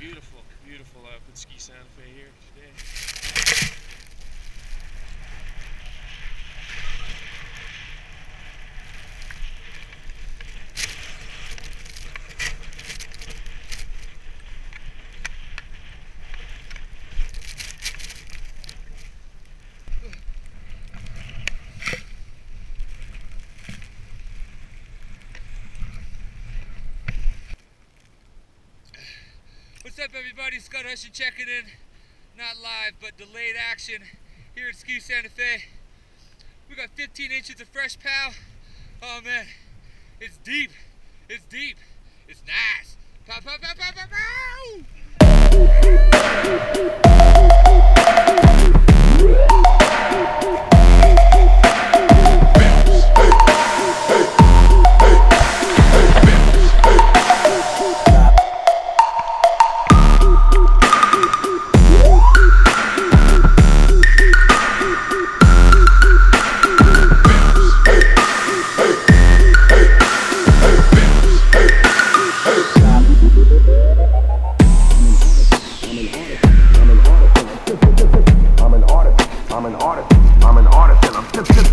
Beautiful, beautiful uh, Ski Santa Fe here today. What's up, everybody? Scott Hushin checking in. Not live, but delayed action here at Ski Santa Fe. We got 15 inches of fresh pow. Oh man, it's deep. It's deep. It's nice. Pow, pow, pow, pow, pow, pow! I'm an artist. I'm an artist, and I'm tip, tip,